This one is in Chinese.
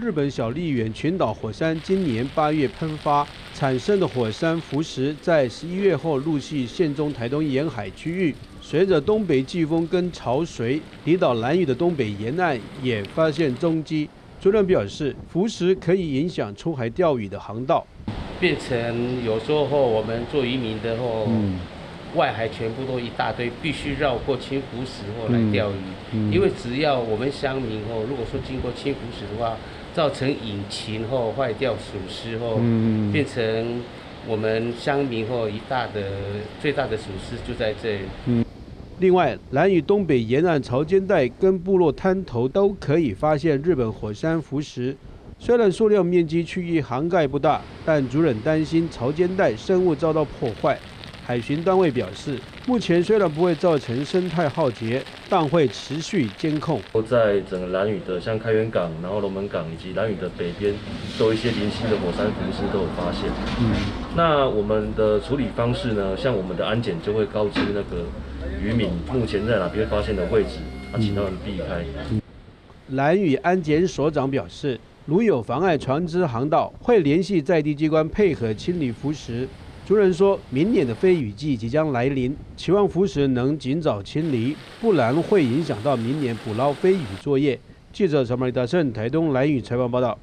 日本小笠原群岛火山今年八月喷发产生的火山浮石，在十一月后陆续现中台东沿海区域。随着东北季风跟潮水离岛兰屿的东北沿岸，也发现踪迹。主任表示，浮石可以影响出海钓鱼的航道，变成有时候我们做渔民的后。外海全部都一大堆，必须绕过青浮石后来钓鱼。因为只要我们乡民后，如果说经过青浮石的话，造成引擎后坏掉损失后，变成我们乡民后一大的最大的损失就在这里。另外，兰屿东北沿岸潮间带跟部落滩头都可以发现日本火山浮石，虽然塑料面积区域涵盖不大，但主人担心潮间带生物遭到破坏。海巡单位表示，目前虽然不会造成生态浩劫，但会持续监控。在整个蓝屿的，像开元港、然后龙门港以及蓝屿的北边，都有一些零星的火山浮石都有发现。嗯，那我们的处理方式呢？像我们的安检就会告知那个渔民目前在哪边发现的位置，啊，请他们避开。蓝屿安检所长表示，如有妨碍船只航道，会联系在地机关配合清理浮石。族人说，明年的飞雨季即将来临，期望浮石能尽早清理，不然会影响到明年捕捞飞鱼作业。记者陈柏立达胜台东蓝雨采访报道。